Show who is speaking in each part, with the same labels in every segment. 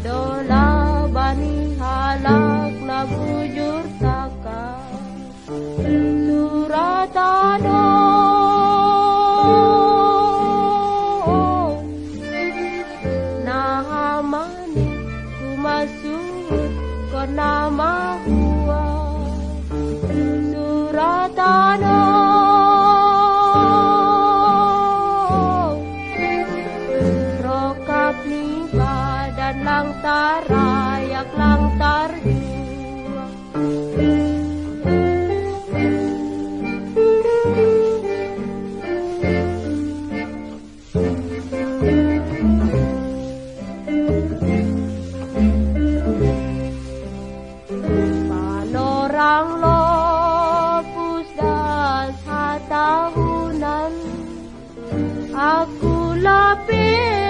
Speaker 1: ahadola bani halak na bujur taka suratano badan lang tarayak lang tarjua panorang lopus dan tahunan aku lapelam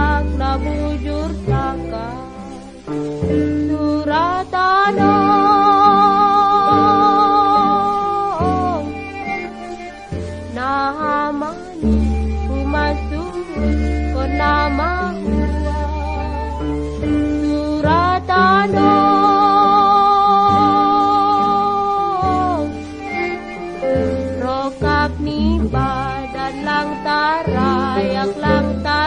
Speaker 1: ni badan lang tarayak lang tar